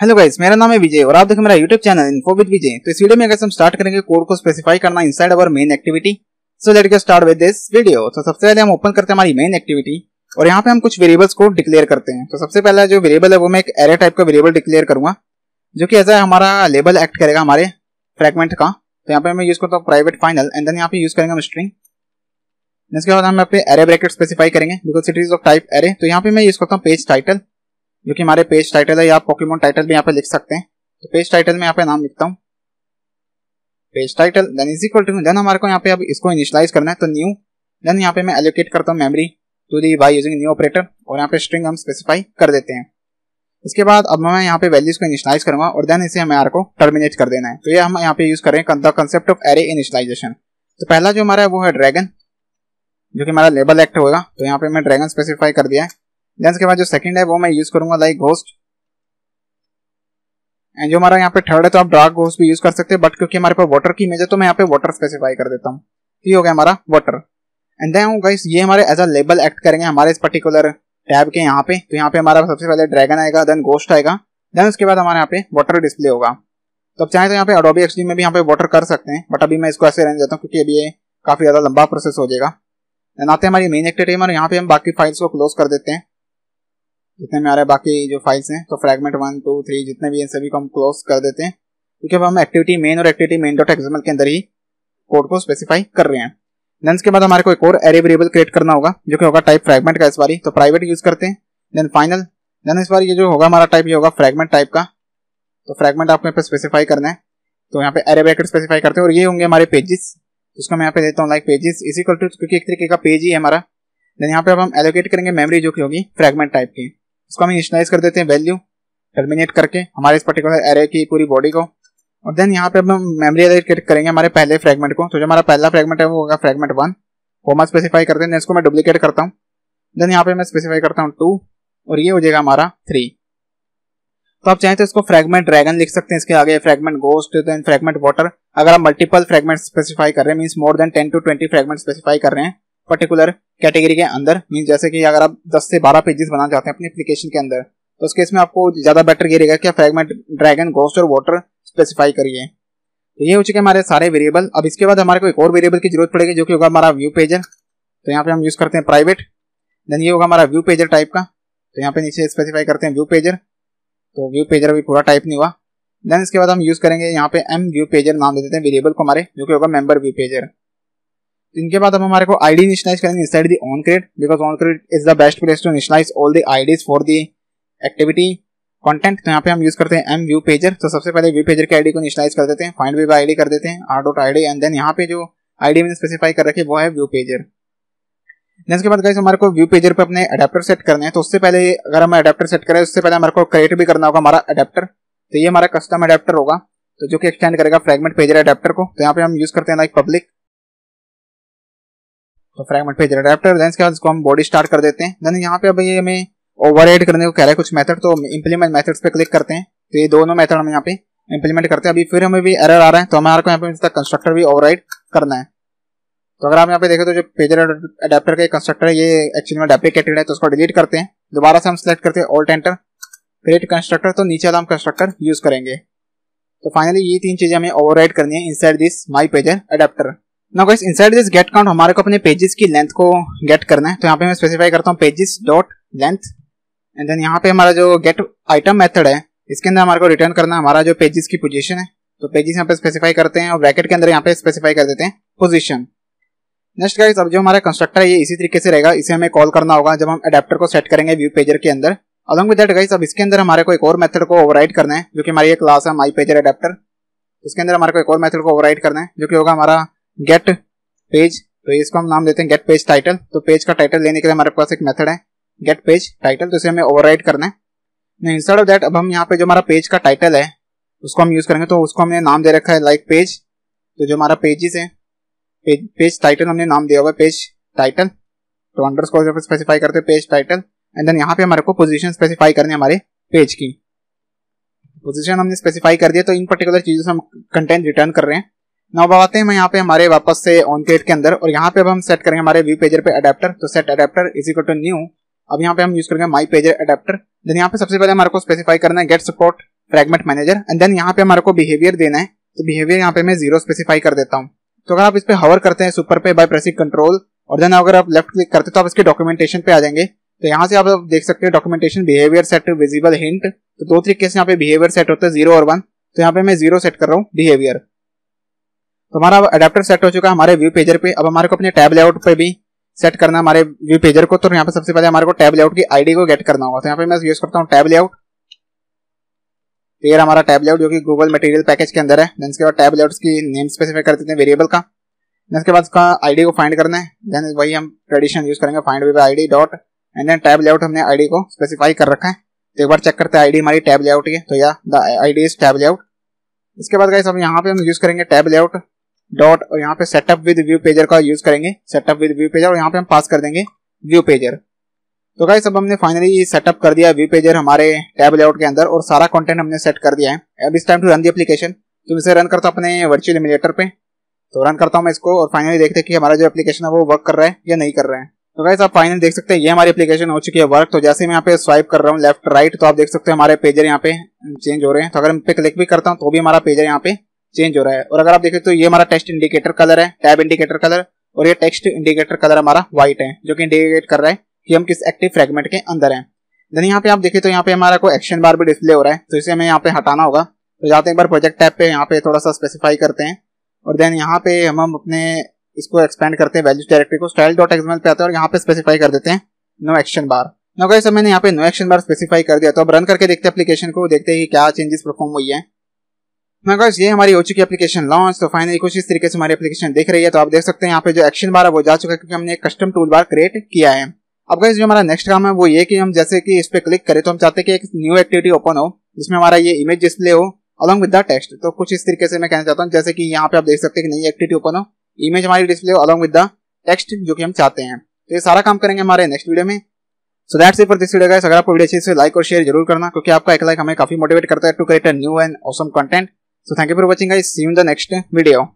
Hello guys मेरा नाम है विजय और आप देखें मेरा YouTube channel info with Vijay तो इस वीडियो में अगर हम स्टार्ट करेंगे कोड को स्पेसिफाई करना inside our main activity so let get start with this video तो सबसे पहले हम ओपन करते हैं हमारी मेन एक्टिविटी और यहाँ पे हम कुछ वेरिएबल्स को डिक्लेयर करते हैं। तो सबसे पहला जो वेरिएबल है वो मैं एक एरे टाइप का वेरिएबल डिक्लेयर करूँगा, जो कि ऐसा हमारा लेबल एक्ट करेगा हमारे फ्रेगमेंट का। तो यहाँ पे मैं यूज़ करता हूँ प्राइवेट फाइनल एंड देन यहाँ पे यूज़ करेंगे हम स्ट्रिंग इसके बाद हम यहाँ पे एरे ब्रैकेट स्पेसिफाई करेंगे because it is of type array तो यहाँ पे मैं यूज़ करता हूँ पेज टाइटल जो कि हमारे पेज टाइटल है, या आप पोकेमोन टाइटल भी यहाँ पे लिख सकते हैं। तो पेज टाइटल में यहाँ पे नाम लिखता हूँ। Page title then is equal to then हमारे को यहाँ पे अब इसको इनिशलाइज करना है तो न्यू देन यहाँ पे मैं एलोकेट करता हूँ memory to the by using new operator और यहाँ पे स्ट्रिंग हम स्पेसिफाई कर देते हैं। इसके बाद अब मैं यहाँ पे वैल्यूज़ को इनिशलाइज करूँगा, और देन इसे हमें को टर्मिनेट कर देना है। तो ये हम यहाँ पे यूज़ करें the concept of array initialization तो पहला जो हमारा है, वो है ड्रैगन जो कि हमारा लेबल एक्ट होगा। तो यहाँ पे मैं ड्रैगन स्पेसिफाई कर दिया है। देन इसके बाद जो सेकंड है वो मैं यूज़ करूँगा लाइक घोस्ट एंड जो हमारा यहाँ पे थर्ड है तो आप डार्क घोस्ट भी यूज़ कर सकते हैं बट क्योंकि हमारे पास वाटर की इमेज है तो मैं यहाँ पे वाटर स्पेसिफाई कर देता हूँ। ये हो गया हमारा वाटर एंड देन गाइस ये हमारे एज अ लेबल एक्ट करेंगे हमारे इस पर्टिकुलर टैब के यहाँ पे। तो यहाँ पे हमारा सबसे पहले ड्रैगन आएगा देन गोस्ट आएगा। देन उसके बाद हमारे यहाँ पे वाटर डिस्प्ले होगा। तो चाहे तो यहाँ पे अडोबी एक्सडी में भी यहाँ पे वाटर कर सकते हैं बट अभी मैं इसको ऐसे रहने देता हूँ, क्योंकि अभी ये काफ़ी ज़्यादा लंबा प्रोसेस हो जाएगा। देन आते हैं हमारी मेन एक्टिविटी और यहाँ पे हम बाकी फाइल्स को क्लोज कर देते हैं। जितने में आ रहे बाकी जो फाइल्स हैं तो फ्रैगमेंट वन टू थ्री जितने भी हैं, सभी को हम क्लोज कर देते हैं। क्योंकि अब हम एक्टिविटी मेन और एक्टिविटी मेन डॉट एक्सएमएल के अंदर ही कोड को स्पेसिफाई कर रहे हैं। देन इसके बाद हमारे को एक और एरे वेरिएबल क्रिएट करना होगा, जो कि होगा टाइप फ्रैगमेंट का इस बारी तो प्राइवेट यूज़ करते हैं। देन फाइनल देन इस बार ये जो होगा हमारा टाइप ये होगा फ्रैगमेंट टाइप का। तो फ्रैगमेंट आपको यहाँ पे स्पेसिफाई करना है। तो यहाँ पे एरे ब्रैकेट स्पेसिफाई करते हैं, और ये होंगे हमारे पेजेस उसको मैं यहाँ पे देता हूँ लाइक पेजेस इसी क्योंकि एक तरीके का पेज ही है हमारा। देन यहाँ पे अब हम एलोकेट करेंगे मेमोरी जो कि होगी फ्रैगमेंट टाइप की। उसको हम इनिशलाइज कर देते हैं वैल्यू टर्मिनेट करके हमारे इस पर्टिकुलर एरे की पूरी बॉडी को। और देन यहाँ पे हम मेमोरी एलोकेट करेंगे हमारे पहले फ्रेगमेंट को। तो जो हमारा पहला फ्रेगमेंट है वो होगा फ्रेगमेंट वन वो मैं स्पेसिफाई करते हैं इसको मैं डुप्लीकेट करता हूँ। देन यहाँ पे मैं स्पेसिफाई करता हूँ टू और ये हो जाएगा हमारा थ्री तो आप चाहें तो इसको फ्रेगमेंट ड्रैगन लिख सकते हैं, इसके आगे fragment ghost then fragment water अगर आप मल्टीपल फ्रेगमेंट स्पेसिफाई कर रहे हैं means more than ten to twenty fragment specify कर रहे हैं पर्टिकुलर कैटेगरी के अंदर मीन जैसे कि अगर आप 10 से 12 पेजेस बनाना चाहते हैं अपनी एप्लीकेशन के अंदर तो उस केस में आपको ज़्यादा बेटर ये रहेगा कि फ्रेगमेंट ड्रैगन गोस्ट और वाटर स्पेसिफाई करिए। तो ये हो चुके हमारे सारे वेरिएबल अब इसके बाद हमारे को एक और वेरिएबल की ज़रूरत पड़ेगी, जो कि होगा हमारा व्यू पेजर तो यहाँ पे हम यूज़ करते हैं प्राइवेट देन ये होगा हमारा व्यू पेजर टाइप का। तो यहाँ पे नीचे स्पेसिफाई करते हैं व्यू पेजर तो व्यू पेजर अभी पूरा टाइप नहीं हुआ। देन इसके बाद हम यूज़ करेंगे यहाँ पे एम व्यू पेजर नाम दे देते हैं वेरिएबल को हमारे, जो कि होगा मेंबर व्यू पेजर इनके बाद अब हमारे को आईडी इनिशियलाइज करेंगे inside the on create because on create is the best place to initialize all the IDs for the activity content तो यहाँ पे हम यूज़ करते हैं एम व्यू पेजर तो सबसे पहले व्यू पेजर के आईडी को इनिशियलाइज कर देते हैं फाइंड व्यू आईडी कर देते हैं R dot ID and then यहाँ पे जो आईडी मैंने स्पेसिफाई कर रखी वो है व्यू पेजर उसके बाद गाइस हमारे को व्यू पेजर पे अपने अडेप्टर सेट करने हैं तो उससे पहले अगर हम अडेप्टर सेट करें, उससे पहले हमारे को क्रिएट भी करना होगा हमारा अडेप्टर तो ये हमारा कस्टम अडेप्टर होगा तो जो कि एक्सटेंड करेगा फ्रेगमेंट पेजर अडेप्टर को. तो यहाँ पे हम यूज़ करते हैं लाइक पब्लिक तो फ्रेगमेंट पेजर अडेप्टर देन इसके बाद इसको हम बॉडी स्टार्ट कर देते हैं। देन यहाँ पे अब ये हमें ओवर करने को कह रहा है कुछ मेथड तो इंप्लीमेंट मेथड्स पे क्लिक करते हैं। तो ये दोनों मेथड हम यहाँ पे इंप्लीमेंट करते हैं। अभी फिर हमें भी एरर आ रहा है तो हमारे को यहाँ पे कंस्ट्रक्टर भी ओवर करना है। तो अगर आप यहाँ पे देखें तो जो पेजर अडेप्टर का कंस्ट्रक्टर है, ये एक्चुअली में डेप्लीकेटेड है तो उसको डिलीट करते हैं। दोबारा से हम सिलेक्ट करते हैं ऑल्ट एंटर क्रिएट कंस्ट्रक्टर तो नीचे वाला हम कंस्ट्रक्टर यूज़ करेंगे। तो फाइनली ये तीन चीज़ें हमें ओवरराइड करनी है inside this my pager adapter ना guys inside this get count हमारे को अपने पेजेस की लेंथ को गेट करना है। तो यहाँ पे मैं स्पेसिफाई करता हूँ pages dot length and then यहाँ पे हमारा जो गेट आइटम मेथड है, इसके अंदर हमारे को रिटर्न करना है। हमारा जो पेजेस की पोजीशन है तो पेजेस यहाँ पे स्पेसिफाई करते हैं और ब्रैकेट के अंदर यहाँ पे स्पेसिफाई कर देते हैं पोजीशन नेक्स्ट गाइस अब जो हमारा कंस्ट्रक्टर है, ये इसी तरीके से रहेगा। इसे हमें कॉल करना होगा जब हम अडेप्टर को सेट करेंगे व्यू पेजर के अंदर। अलॉन्ग विद दैट गाइस अब इसके अंदर हमारे को एक और मेथड को ओवरराइड करना है, जो कि हमारी ये क्लास है माई पेजर अडेप्टर इसके अंदर हमारे को एक और मेथड को ओवरराइड करना है, जो कि होगा हमारा गेट पेज तो इसको हम नाम देते हैं गेट पेज टाइटल तो पेज का टाइटल लेने के लिए हमारे पास एक मेथड है गेट पेज टाइटल तो इसे हमें ओवरराइड करना है। इंस्टेड ऑफ़ दैट अब हम यहाँ पे जो हमारा पेज का टाइटल है, उसको हम यूज़ करेंगे तो उसको हमने नाम दे रखा है लाइक पेज तो जो हमारा पेजेस है पेज पेज टाइटल हमने नाम दिया हुआ है पेज टाइटल तो अंडर स्कोर स्पेसिफाई करते हैं पेज टाइटल एंड देन यहाँ पे हमारे को पोजीशन स्पेसिफाई करनी है हमारे पेज की। पोजीशन हमने स्पेसिफाई कर दिया तो इन पर्टिकुलर चीज़ों से हम कंटेंट रिटर्न कर रहे हैं। ना अब आते हैं, मैं यहाँ पे हमारे वापस से ऑन क्रेट के अंदर, और यहाँ पे अब हम सेट करेंगे हमारे व्यू पेजर पे अडेप्टर तो set adapter is equal to new अब यहाँ पे हम यूज़ करेंगे माई पेजर अडेप्टर देन यहाँ पे सबसे पहले हमारे को स्पेसिफाई करना है get support fragment manager and then यहाँ पे हमारे को बिहेवियर देना है. तो बिहेवियर यहाँ पे मैं ज़ीरो स्पेसिफाई कर देता हूँ. तो अगर आप इस पे हवर करते हैं सुपर पे बाय प्रेसिंग कंट्रोल और देन अगर आप लेफ़्ट क्लिक करते तो आप इसके डॉक्यूमेंटेशन पे आ जाएँगे. तो यहाँ से आप देख सकते हैं documentation behaviour set visible hint तो दो तरीके से यहाँ पे बिहेवियर सेट होता है ज़ीरो और वन तो यहाँ पे मैं ज़ीरो सेट कर रहा हूँ बिहेवियर तो हमारा अडेप्टर सेट हो चुका है हमारे व्यू पेजर पे। अब हमारे को अपने टैब लेआउट पे भी सेट करना हमारे व्यू पेजर को। तो यहाँ पे सबसे पहले हमारे को टैब लेआउट की आईडी को गेट करना होगा। तो यहाँ पे मैं यूज़ करता हूँ टैब लेआउट तो ये हमारा टैब लेआउट जो कि गूगल मटेरियल पैकेज के अंदर है। देन इसके बाद टैब लेआउट की नेम स्पेसिफाई कर देते हैं वेरिएबल का। देन इसके बाद उसका आईडी को फाइंड करना है। देन वही हम ट्रेडिशन यूज़ करेंगे find V ID dot and then tab layout हमने आईडी को स्पेसिफाई कर रखा है। तो एक बार चेक करते हैं आईडी हमारी टैब लेआउट की। तो या the ID is tab layout इसके बाद गाइस अब यहाँ पे हम यूज़ करेंगे टैब लेआउट डॉट और यहाँ पे सेटअप विद व्यू पेजर का यूज़ करेंगे। सेटअप विद व्यू पेजर और यहाँ पे हम पास कर देंगे व्यू पेजर तो गाइस अब हमने फाइनली सेटअप कर दिया व्यू पेजर हमारे टैब लेआउट के अंदर, और सारा कंटेंट हमने सेट कर दिया है। अब इस time to run the application तो इसे रन करता अपने वर्चुअल इमिलेटर पे। तो रन करता हूँ मैं इसको, और फाइनली देखते कि हमारा जो एप्लीकेशन है वो वर्क कर रहा है या नहीं कर रहा है। तो गाइस आप फाइनली देख सकते हैं, ये हमारी एप्लीकेशन हो चुकी है वर्क तो जैसे मैं यहाँ पे स्वाइप कर रहा हूँ लेफ़्ट राइट तो आप देख सकते हैं हमारे पेजर यहाँ पे चेंज हो रहे हैं। तो अगर मैं पे क्लिक भी करता हूँ तो भी हमारा पेजर यहाँ पे चेंज हो रहा है। और अगर आप देखें तो ये हमारा टेक्स्ट इंडिकेटर कलर है टैब इंडिकेटर कलर और ये टेक्स्ट इंडिकेटर कलर हमारा व्हाइट है, जो कि इंडिकेट कर रहा है कि हम किस एक्टिव फ्रेगमेंट के अंदर हैं। देन यहाँ पे आप देखें तो यहाँ पे हमारा कोई एक्शन बार भी डिस्प्ले हो रहा है तो इसे हमें यहाँ पे हटाना होगा। तो जाते हैं एक बार प्रोजेक्ट टैब पे, यहाँ पे थोड़ा सा स्पेसिफाई करते हैं। और देन यहाँ पे हम अपने इसको एक्सपेंड करते हैं वैल्यूज़ डायरेक्टरी को। स्टाइल डॉट एक्सएमएल पे आते हैं और यहाँ पे स्पेसिफाई कर देते हैं no action bar no guys मैंने यहाँ पे नो एक्शन बार स्पेसिफाई कर दिया तो अब रन करके देखते हैं एप्लीकेशन को, देखते हैं कि क्या चेंजेस परफॉर्म हुई है। गाइस ये हमारी हो चुकी एप्लीकेशन लॉन्च तो फाइनली कुछ इस तरीके से हमारी एप्लीकेशन देख रही है तो आप देख सकते हैं यहाँ पे जो एक्शन बार है, वो जा चुका है क्योंकि हमने एक कस्टम टूल बार क्रिएट किया है। अब गाइस जो हमारा नेक्स्ट काम है, वो ये कि हम जैसे कि इस पे क्लिक करें तो हम चाहते हैं कि एक न्यू एक्टिविटी ओपन हो, जिसमें हमारा ये इमेज डिस्प्ले हो अलॉन्ग विद द टेक्स्ट तो कुछ इस तरीके से मैं कहना चाहता हूँ, जैसे कि यहाँ पे आप देख सकते हैं कि नई एक्टिविटी ओपन हो इमेज हमारी डिस्प्ले हो अलॉन्ग विद द टेक्स्ट जो कि हम चाहते हैं। तो ये सारा काम करेंगे हमारे नेक्स्ट वीडियो में। So that's it for this video guys अगर आपको वीडियो अच्छी से लाइक और शेयर ज़रूर करना, क्योंकि आपका एक लाइक हमें काफ़ी मोटिवेट करता है to create a new and awesome content So thank you for watching guys. See you in the next video.